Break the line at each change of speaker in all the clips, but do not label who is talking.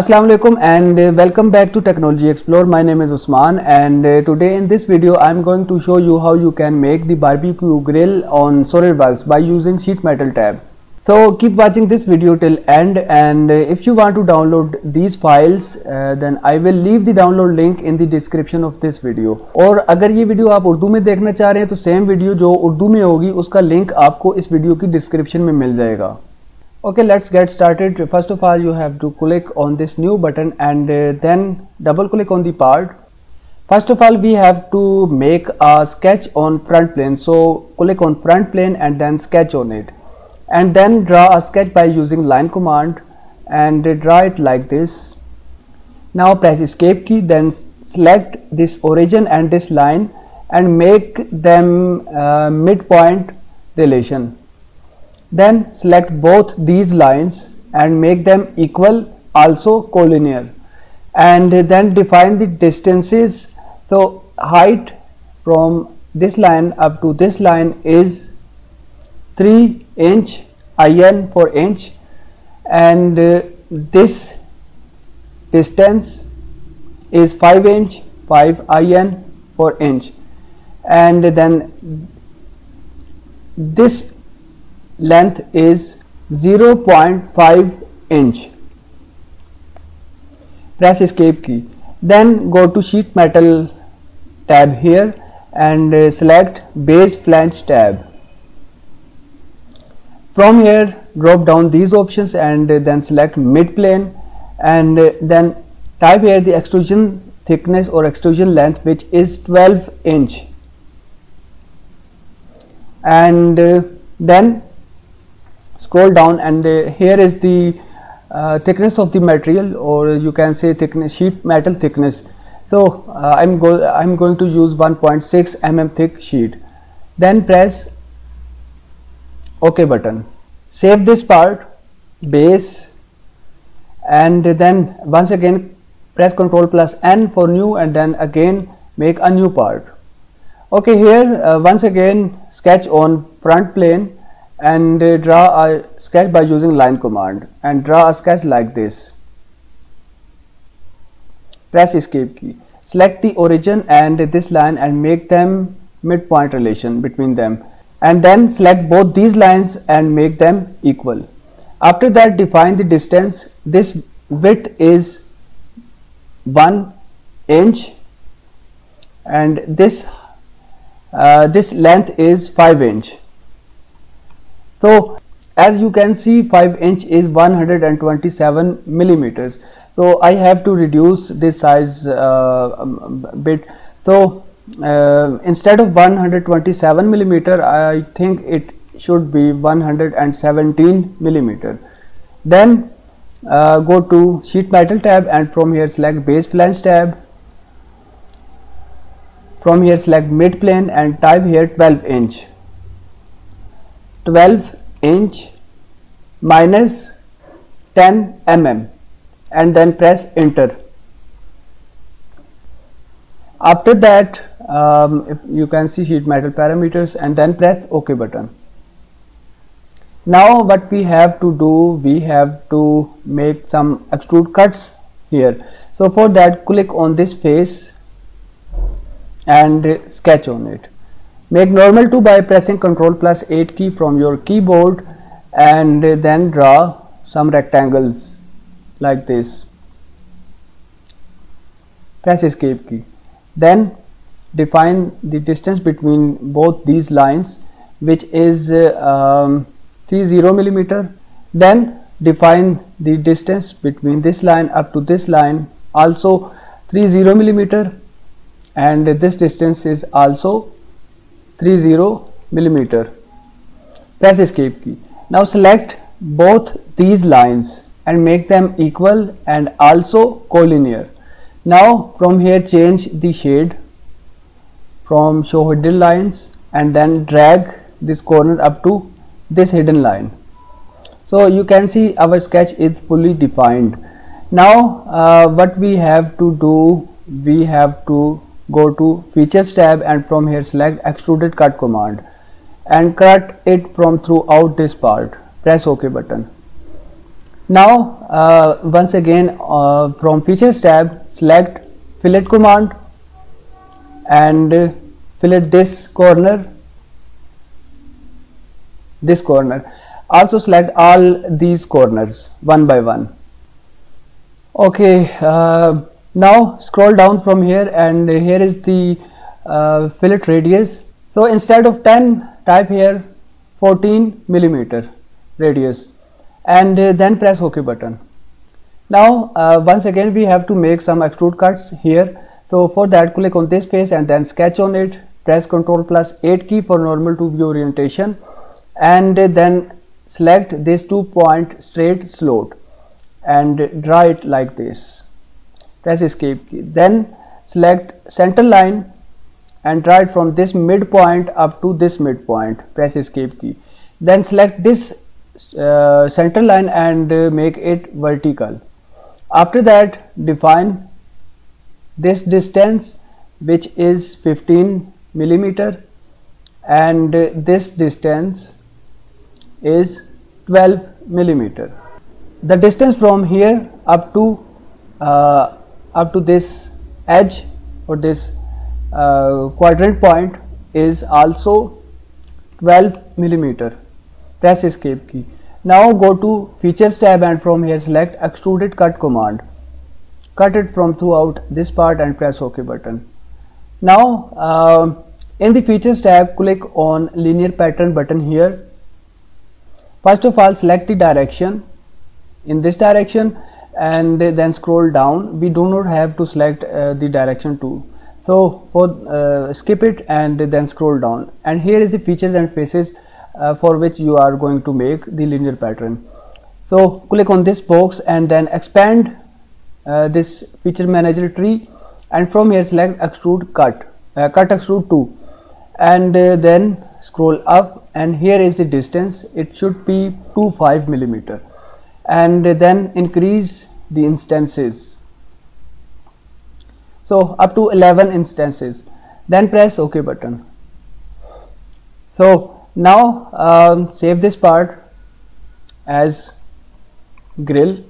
Assalamu alaikum and uh, welcome back to Technology Explore. My name is Usman and uh, today in this video I am going to show you how you can make the barbecue grill on SolidWorks by using sheet metal tab. So keep watching this video till end and uh, if you want to download these files uh, then I will leave the download link in the description of this video. और अगर ये video आप उर्दू में देखना चाह रहे हैं तो सेम वीडियो जो उर्दू में होगी उसका लिंक आपको इस वीडियो की डिस्क्रिप्शन में मिल जाएगा okay let's get started. First of all you have to click on this new button and uh, then double click on the part. First of all we have to make a sketch on front plane. So click on front plane and then sketch on it. And then draw a sketch by using line command and uh, draw it like this. Now press escape key then select this origin and this line and make them uh, midpoint relation then select both these lines and make them equal also collinear. And then define the distances. So height from this line up to this line is 3 inch in for inch. And uh, this distance is 5 inch 5 in for inch. And then this length is 0.5 inch. Press escape key. Then go to sheet metal tab here and uh, select base flange tab. From here drop down these options and uh, then select mid plane and uh, then type here the extrusion thickness or extrusion length which is 12 inch. And then scroll down and uh, here is the uh, thickness of the material or you can say thickness sheet metal thickness. So uh, i'm go i'm going to use 1.6 mm thick sheet. Then press ok button. Save this part base and then once again press ctrl plus n for new and then again make a new part. Okay here uh, once again sketch on front plane and uh, draw a sketch by using line command. And draw a sketch like this. Press escape key. Select the origin and this line and make them midpoint relation between them. And then select both these lines and make them equal. After that define the distance. This width is 1 inch. And this uh, this length is 5 inch so as you can see 5 inch is 127 millimeters. So I have to reduce this size uh, um, bit. So uh, instead of 127 millimeter I think it should be 117 millimeter. Then uh, go to sheet metal tab and from here select base flange tab. From here select mid plane and type here 12 inch 12 inch minus 10 mm and then press enter. After that um, you can see sheet metal parameters and then press ok button. Now what we have to do we have to make some extrude cuts here. So for that click on this face and sketch on it Make normal to by pressing Ctrl plus 8 key from your keyboard and then draw some rectangles like this. Press escape key. Then define the distance between both these lines which is um, 30 millimeter. Then define the distance between this line up to this line also 30 millimeter and this distance is also 30 millimeter. Press escape key. Now select both these lines and make them equal and also collinear. Now from here change the shade from show hidden lines and then drag this corner up to this hidden line. So you can see our sketch is fully defined. Now uh, what we have to do we have to go to features tab and from here select extruded cut command and cut it from throughout this part. Press ok button. Now uh, once again uh, from features tab select fillet command and uh, fillet this corner this corner. Also select all these corners one by one. Okay uh, now scroll down from here and here is the uh, fillet radius. So instead of 10 type here 14 millimeter radius and uh, then press ok button. Now uh, once again we have to make some extrude cuts here. So for that click on this face and then sketch on it. Press ctrl plus 8 key for normal to view orientation. And then select this two point straight slot and draw it like this press escape key. Then select center line and draw it from this midpoint up to this midpoint. Press escape key then select this uh, center line and uh, make it vertical. After that define this distance which is 15 millimeter and uh, this distance is 12 millimeter. The distance from here up to uh, up to this edge or this uh, quadrant point is also 12 millimeter. Press escape key. Now go to features tab and from here select extruded cut command. Cut it from throughout this part and press ok button. Now uh, in the features tab click on linear pattern button here. First of all select the direction. In this direction and then scroll down. We do not have to select uh, the direction too so for uh, skip it and then scroll down. And here is the features and faces uh, for which you are going to make the linear pattern. So click on this box and then expand uh, this feature manager tree and from here select extrude cut cut extrude 2 and then scroll up and here is the distance. It should be 25 millimeter and then increase the instances. So up to 11 instances. Then press ok button. So now um, save this part as grill.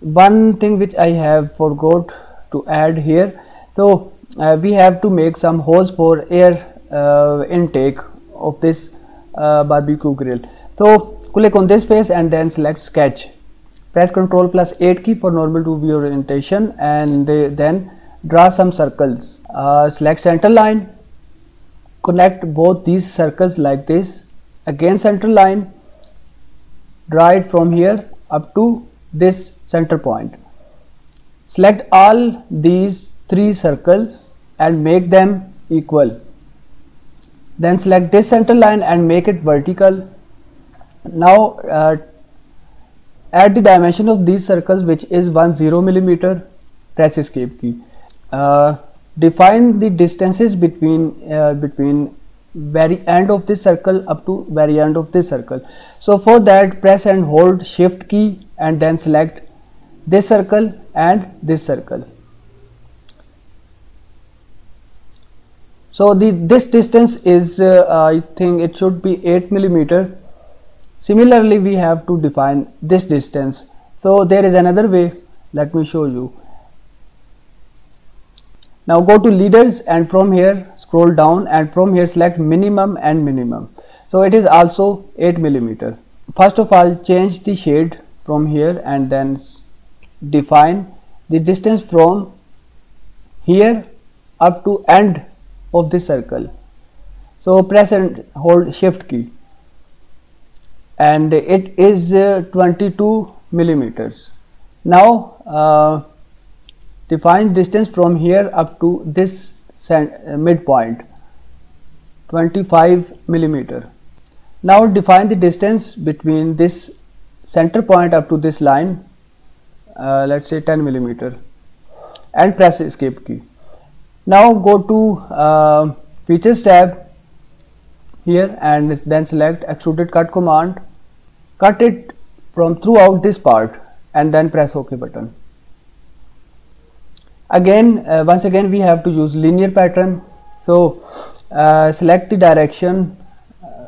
One thing which I have forgot to add here. So uh, we have to make some holes for air uh, intake of this uh, barbecue grill. So click on this face and then select sketch. Press ctrl plus 8 key for normal to view orientation and then draw some circles. Uh, select center line. Connect both these circles like this. Again center line. Draw it from here up to this center point. Select all these three circles and make them equal. Then select this center line and make it vertical now uh, add the dimension of these circles which is 1 0 millimeter press escape key. Uh, define the distances between uh, between very end of this circle up to very end of this circle. So for that press and hold shift key and then select this circle and this circle. So the this distance is uh, i think it should be 8 millimeter Similarly, we have to define this distance. So there is another way. Let me show you. Now go to leaders and from here scroll down and from here select minimum and minimum. So it is also 8 millimeter. First of all change the shade from here and then define the distance from here up to end of the circle. So press and hold shift key and it is uh, 22 millimeters. Now uh, define distance from here up to this uh, midpoint 25 millimeter. Now define the distance between this center point up to this line uh, let's say 10 millimeter and press escape key. Now go to uh, features tab here and then select extruded cut command cut it from throughout this part and then press ok button. Again uh, once again we have to use linear pattern. So uh, select the direction uh,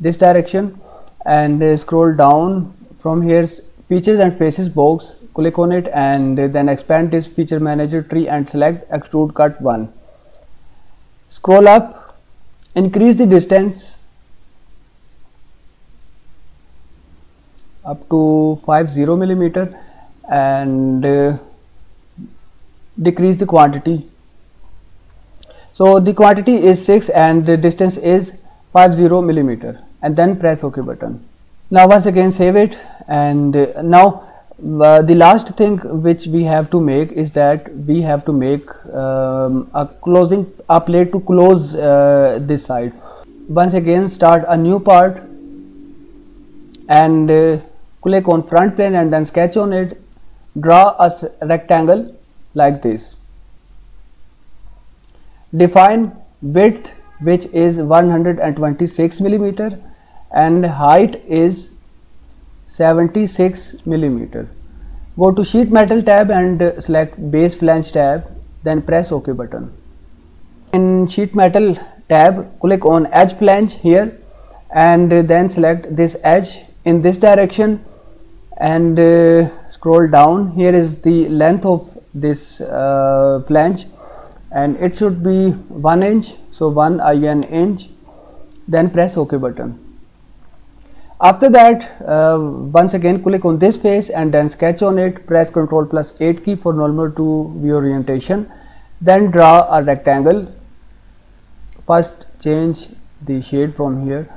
this direction and uh, scroll down from here features and faces box click on it and then expand this feature manager tree and select extrude cut 1 scroll up increase the distance up to 50 millimeter and uh, decrease the quantity. So the quantity is 6 and the distance is 50 millimeter. And then press ok button. Now once again save it. And uh, now uh, the last thing which we have to make is that we have to make um, a closing a plate to close uh, this side. Once again start a new part. And uh, click on front plane and then sketch on it draw a rectangle like this. Define width which is 126 millimeter and height is 76 millimeter. Go to sheet metal tab and select base flange tab then press ok button. In sheet metal tab click on edge flange here and then select this edge. In this direction and uh, scroll down. Here is the length of this uh, flange and it should be 1 inch. So 1 in inch. Then press ok button. After that uh, once again click on this face and then sketch on it. Press ctrl plus 8 key for normal to view orientation. Then draw a rectangle. First change the shade from here.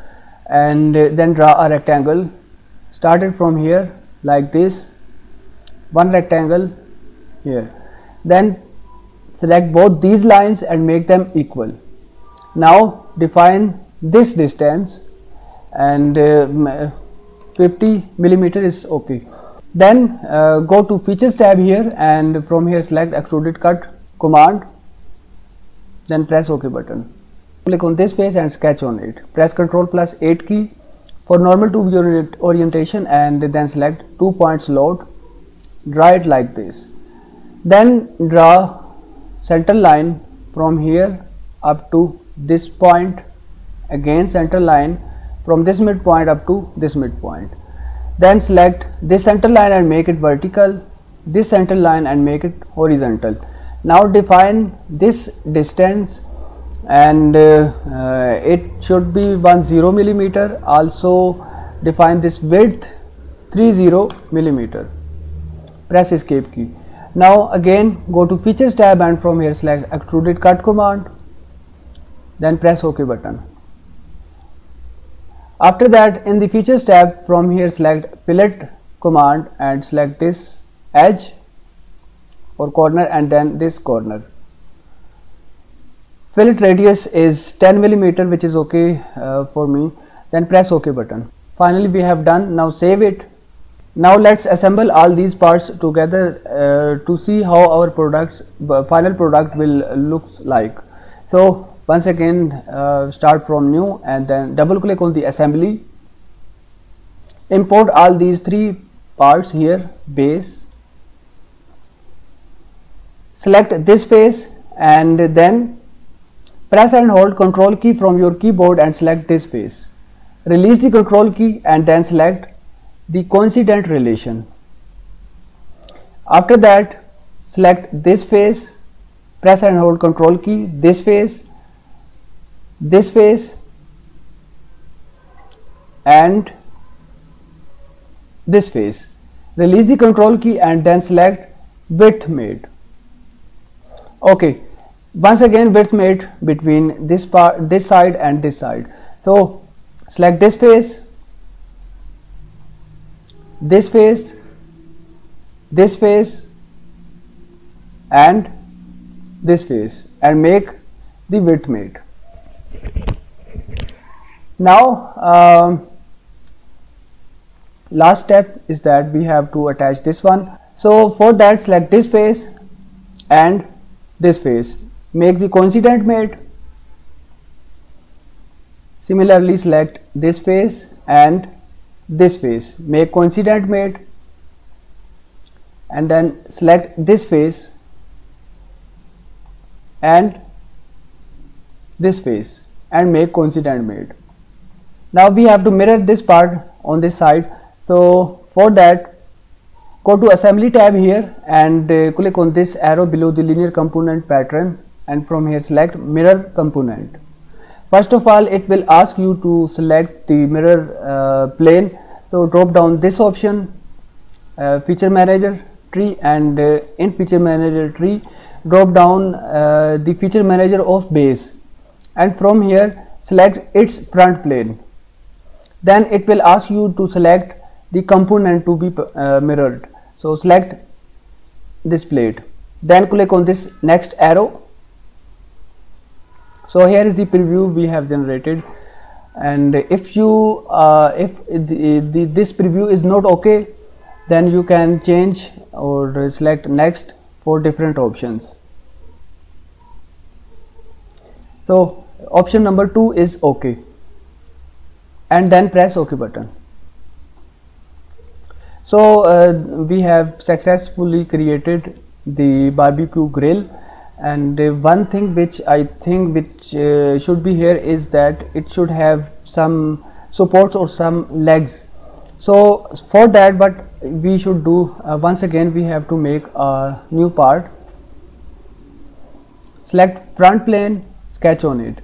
And uh, then draw a rectangle. Started from here like this. One rectangle here. Then select both these lines and make them equal. Now define this distance and uh, 50 millimeter is okay. Then uh, go to features tab here and from here select extruded cut command. Then press ok button. Click on this face and sketch on it. Press ctrl plus 8 key for normal view orientation and then select two point slot draw it like this. Then draw center line from here up to this point. Again center line from this midpoint up to this midpoint. Then select this center line and make it vertical this center line and make it horizontal. Now define this distance and uh, uh, it should be 10 millimeter. Also define this width 30 millimeter. Press escape key. Now again go to features tab and from here select extruded cut command. Then press ok button. After that in the features tab from here select fillet command and select this edge or corner and then this corner fillet radius is 10 millimeter which is okay uh, for me. Then press ok button. Finally we have done. Now save it. Now let's assemble all these parts together uh, to see how our products final product will looks like. So once again uh, start from new and then double click on the assembly. Import all these three parts here base. Select this face and then Press and hold control key from your keyboard and select this face. Release the control key and then select the coincident relation. After that, select this face, press and hold control key, this face, this face and this face. Release the control key and then select width mate. Okay, once again width mate between this part this side and this side. So select this face this face this face and this face and make the width mate. Now um, last step is that we have to attach this one. So for that select this face and this face make the coincident mate similarly select this face and this face. Make coincident mate and then select this face and this face and make coincident mate now we have to mirror this part on this side. So for that go to assembly tab here and uh, click on this arrow below the linear component pattern and from here select mirror component. First of all it will ask you to select the mirror uh, plane. So drop down this option uh, feature manager tree and uh, in feature manager tree drop down uh, the feature manager of base. And from here select its front plane. Then it will ask you to select the component to be uh, mirrored. So select this plate. Then click on this next arrow so here is the preview we have generated. And if you uh, if the, the, this preview is not okay then you can change or select next for different options. So option number two is ok and then press ok button. So uh, we have successfully created the barbecue grill and uh, one thing which I think which uh, should be here is that it should have some supports or some legs. So for that but we should do uh, once again we have to make a new part. Select front plane sketch on it.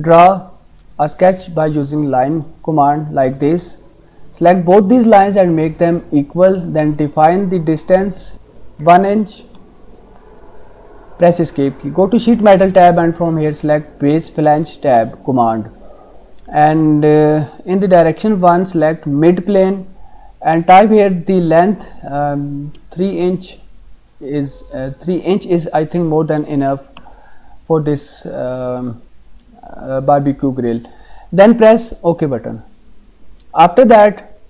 Draw a sketch by using line command like this. Select both these lines and make them equal. Then define the distance 1 inch press escape key. Go to sheet metal tab and from here select base flange tab command. And uh, in the direction 1 select mid plane and type here the length um, 3 inch is uh, 3 inch is I think more than enough for this um, uh, barbecue grill. Then press ok button. After that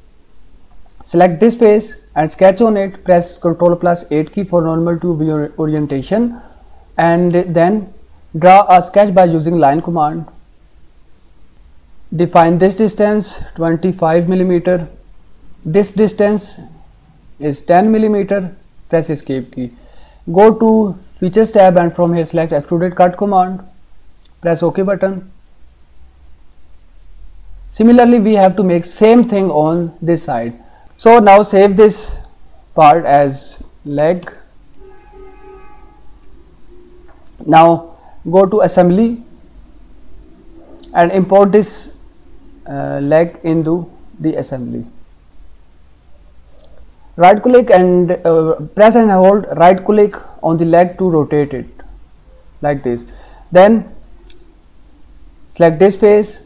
select this face and sketch on it. Press ctrl plus 8 key for normal to view orientation and then draw a sketch by using line command. Define this distance 25 millimeter. This distance is 10 millimeter. Press escape key. Go to features tab and from here select extruded cut command. Press ok button. Similarly we have to make same thing on this side. So now save this part as leg now go to assembly and import this uh, leg into the assembly. Right click and uh, press and hold right click on the leg to rotate it like this. Then select this face.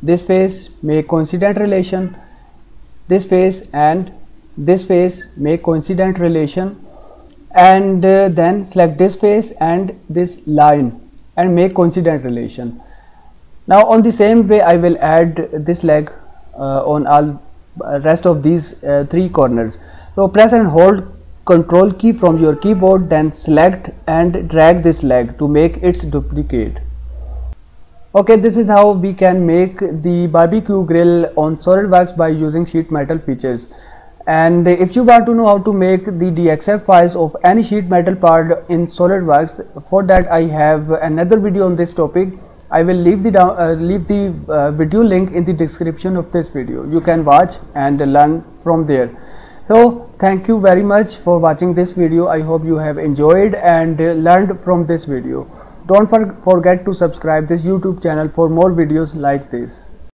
This face make coincident relation. This face and this face make coincident relation and uh, then select this face and this line and make coincident relation. Now on the same way I will add this leg uh, on all rest of these uh, three corners. So press and hold control key from your keyboard then select and drag this leg to make its duplicate. Okay this is how we can make the barbecue grill on solidworks by using sheet metal features and if you want to know how to make the dxf files of any sheet metal part in solidworks for that i have another video on this topic I will leave the down, uh, leave the uh, video link in the description of this video. You can watch and learn from there. So thank you very much for watching this video. I hope you have enjoyed and learned from this video. Don't for forget to subscribe this YouTube channel for more videos like this.